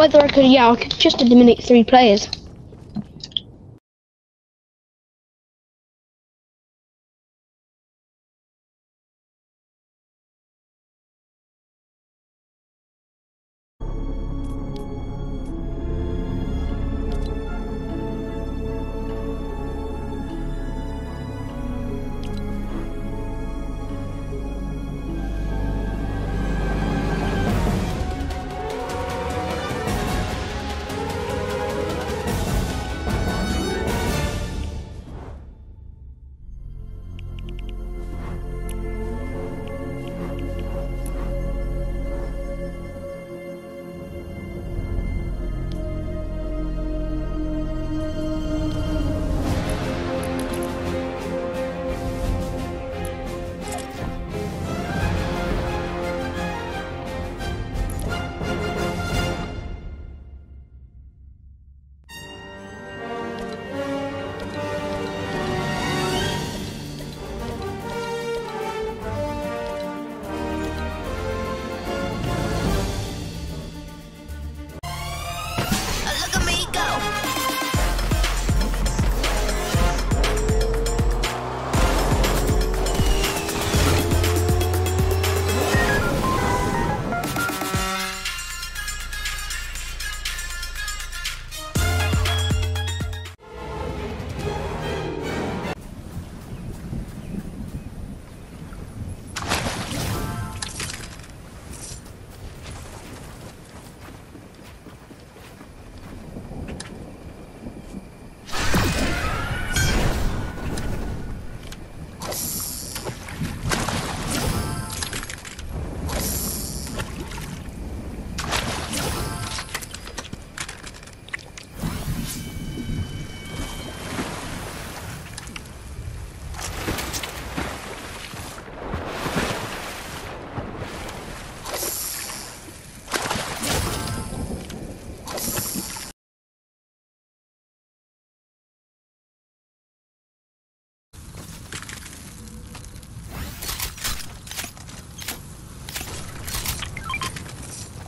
Whether I could, yeah, I could just eliminate three players.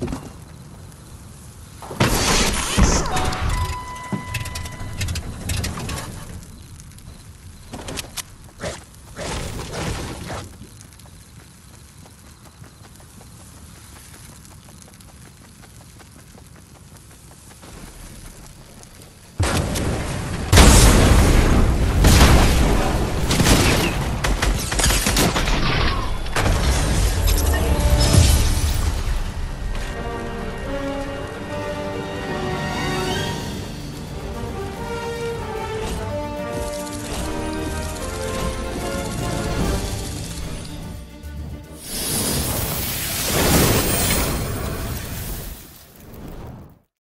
покупку.